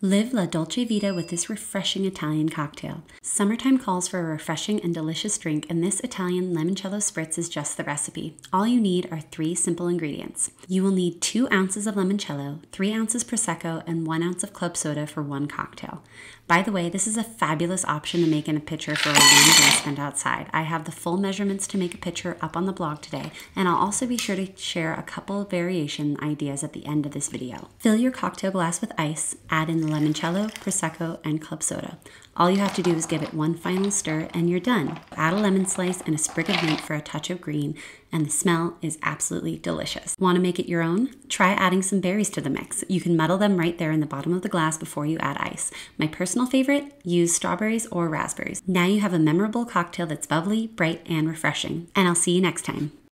Live La Dolce Vita with this refreshing Italian cocktail. Summertime calls for a refreshing and delicious drink, and this Italian limoncello spritz is just the recipe. All you need are three simple ingredients. You will need two ounces of limoncello, three ounces Prosecco, and one ounce of club soda for one cocktail. By the way, this is a fabulous option to make in a pitcher for a long day spent outside. I have the full measurements to make a pitcher up on the blog today, and I'll also be sure to share a couple variation ideas at the end of this video. Fill your cocktail glass with ice, add in limoncello, prosecco, and club soda. All you have to do is give it one final stir and you're done. Add a lemon slice and a sprig of mint for a touch of green, and the smell is absolutely delicious. Want to make it your own? Try adding some berries to the mix. You can muddle them right there in the bottom of the glass before you add ice. My personal favorite, use strawberries or raspberries. Now you have a memorable cocktail that's bubbly, bright, and refreshing. And I'll see you next time.